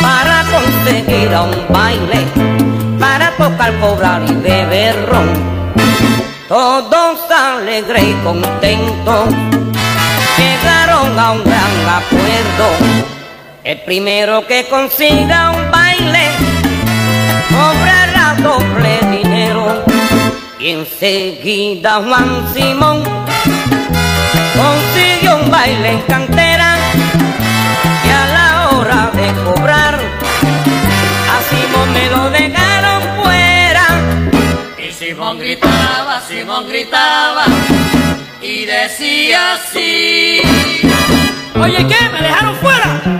para conseguir a un baile, para tocar, cobrar y beber ron. Todos alegres y contentos llegaron a un gran acuerdo. El primero que consiga un baile cobrará doble dinero. Y enseguida Juan Simón consiguió un baile en Simón gritaba, Simón gritaba y decía así. Oye, ¿qué? ¿Me dejaron fuera?